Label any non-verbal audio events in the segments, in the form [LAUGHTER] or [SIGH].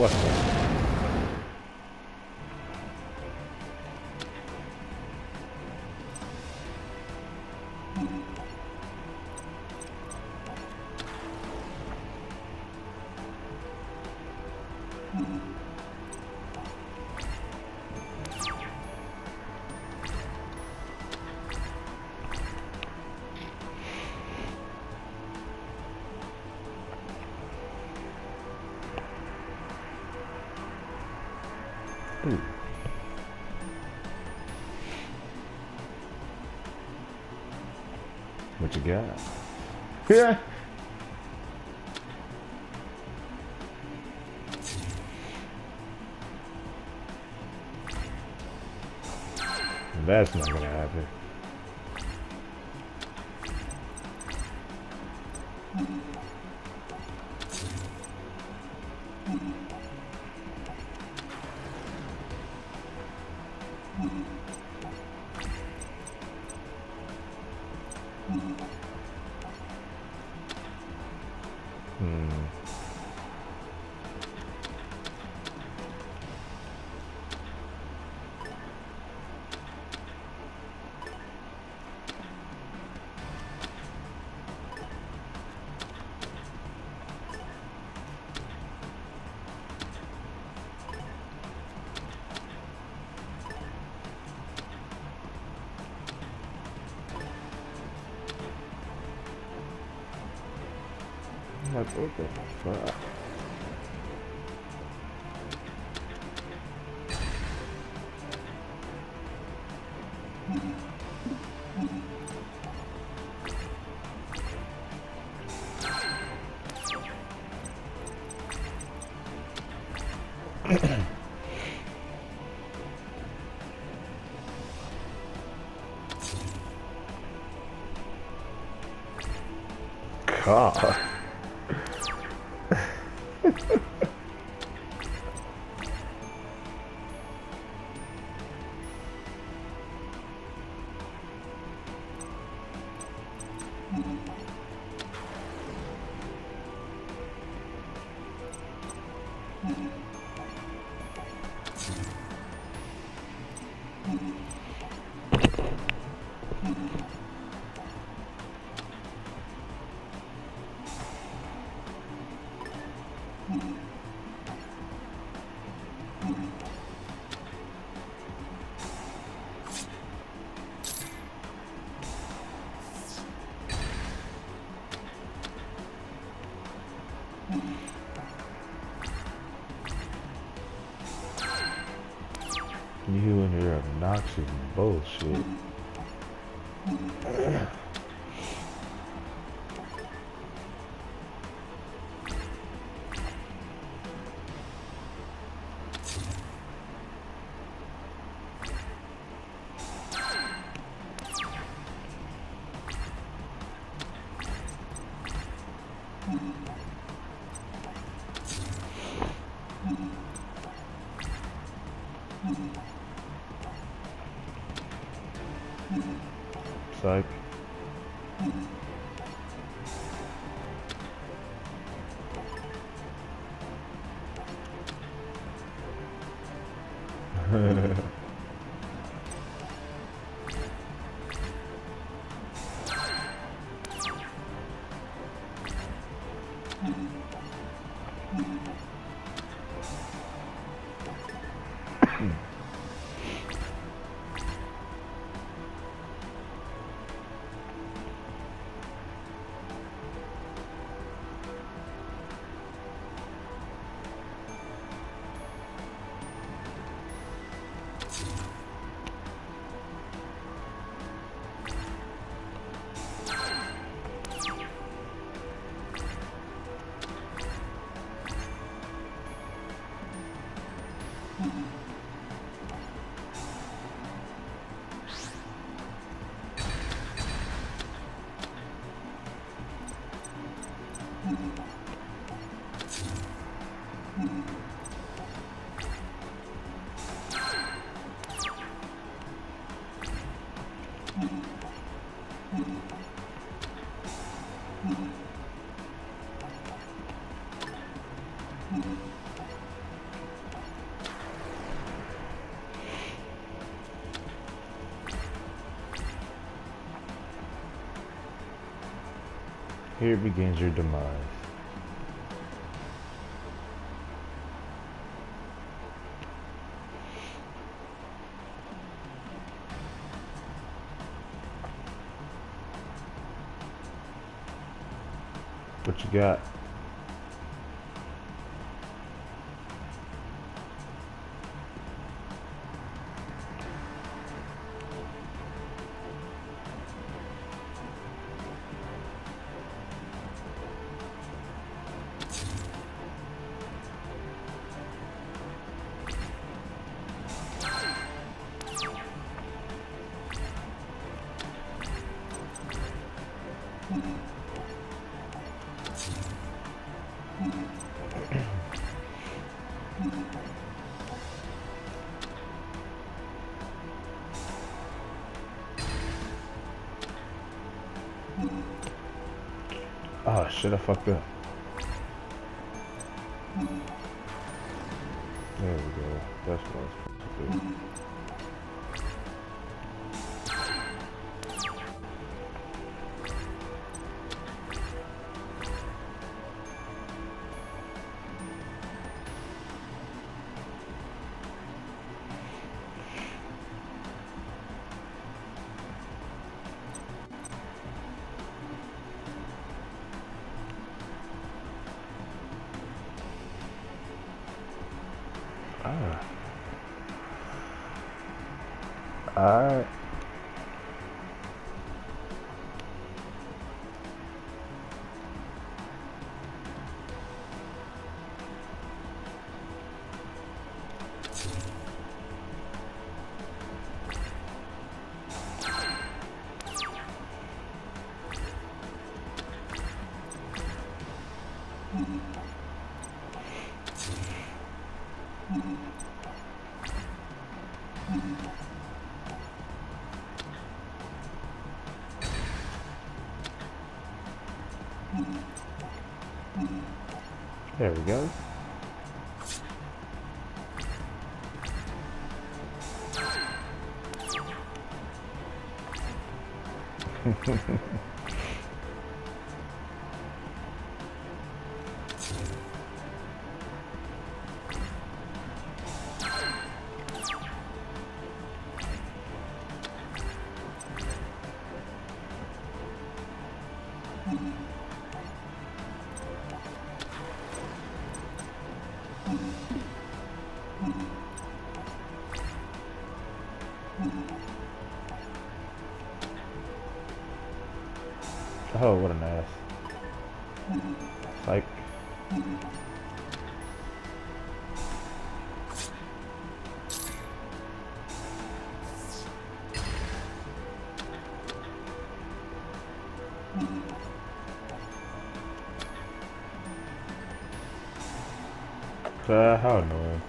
What What you got? Yeah. That's not gonna happen. Hmm. Like, what the fuck? God. Bullshit. soap. [LAUGHS] Here begins your demise. What you got? Oh shit, I fucked up. There we go. That's what I was supposed to do. Ah. Alright. There we go. [LAUGHS] Oh, what an ass. Like, uh, how annoying.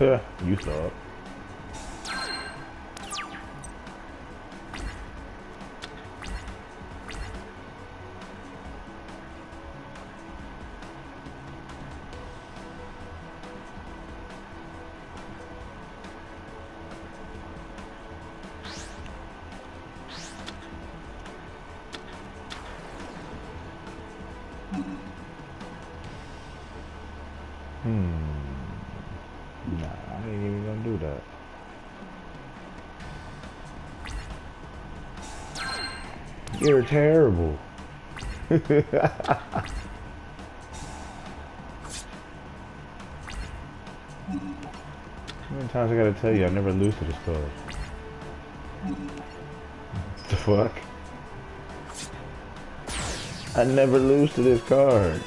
You it. Hmm. You're terrible. How many times I gotta tell you I never lose to this card? What the fuck? I never lose to this card.